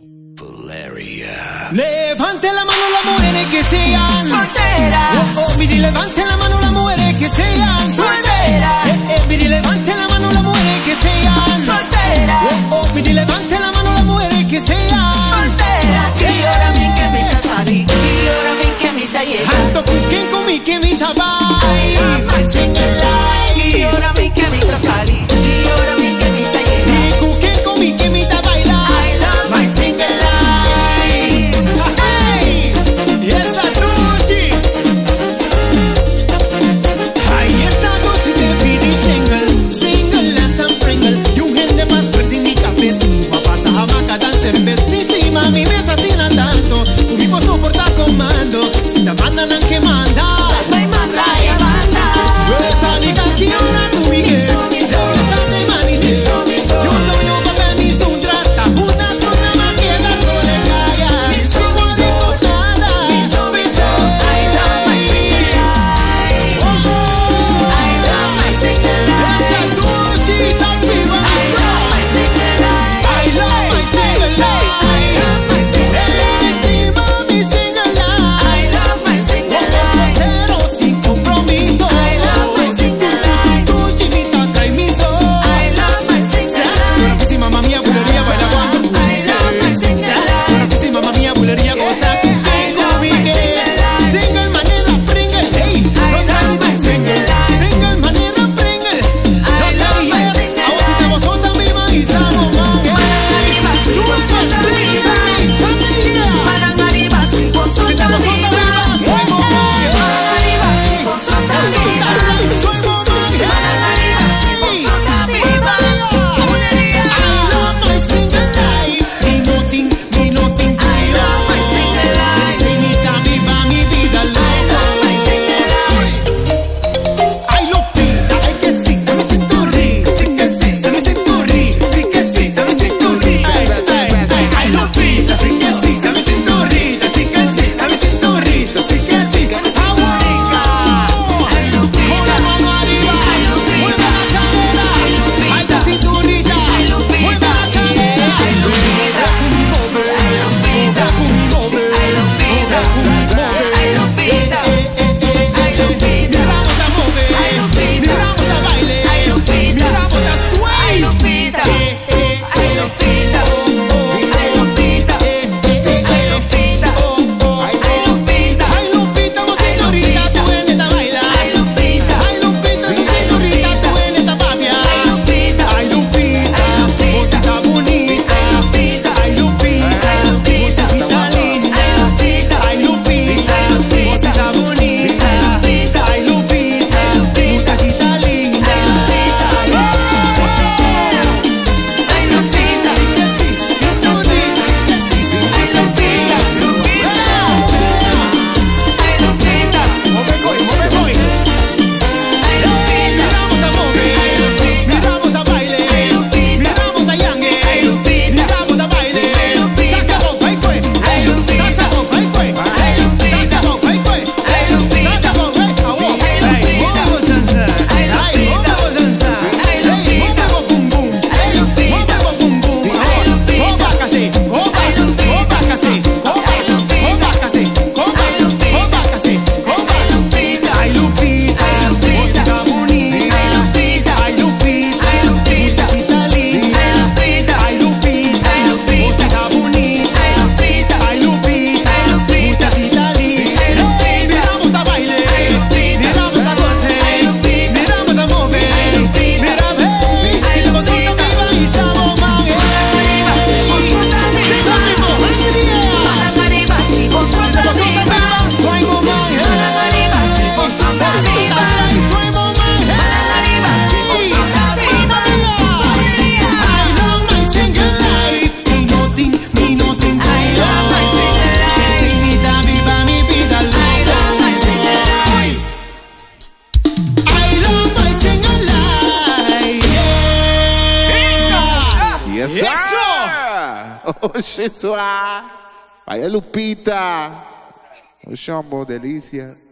Valeria. Levante la mano las mujeres que sean solteras. Oh, oh, mire, levante A mami me asesinan tanto. Pudimos soportar con mando. Eso. Aí é Lupita. Oye, amor, delícia.